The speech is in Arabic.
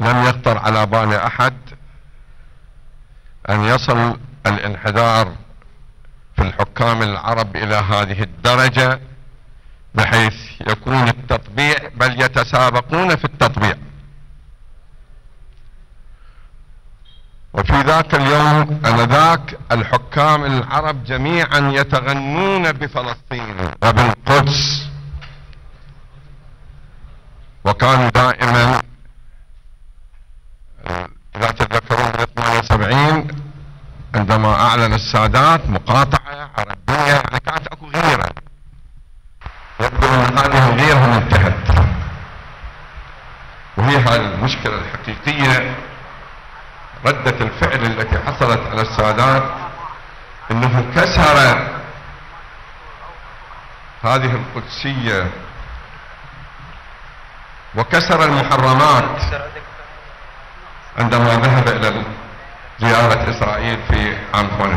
لم يخطر على بال أحد أن يصل الانحدار في الحكام العرب إلى هذه الدرجة بحيث يكون التطبيع بل يتسابقون في التطبيع. وفي ذاك اليوم آنذاك الحكام العرب جميعا يتغنون بفلسطين وبالقدس. وكانوا دائما عندما أعلن السادات مقاطعة عربية يعني كانت أكو غيره يبدو أن هذه الغيرة انتهت. وهي هذه المشكلة الحقيقية. ردة الفعل التي حصلت على السادات إنه كسر هذه القدسية. وكسر المحرمات عندما ذهب إلى زيارة إسرائيل في عام 8